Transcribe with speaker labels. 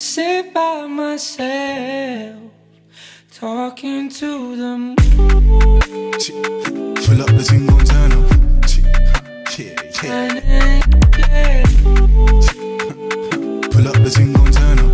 Speaker 1: Sit by myself, talking to the moon.
Speaker 2: Pull up the single turn up. Yeah, yeah.
Speaker 1: Pull up the single turn up.